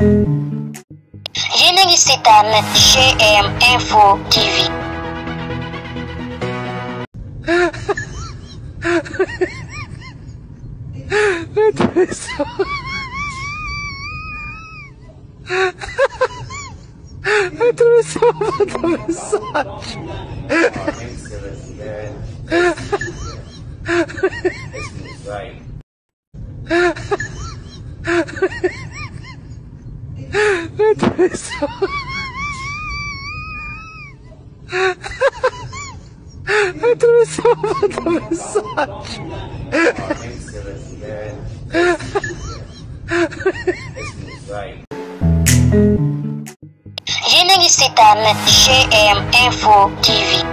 yéen a ngi seetaan GM Info TV. Right. depressão. Eu trouxe uma mensagem. Yenegisitan GM Info TV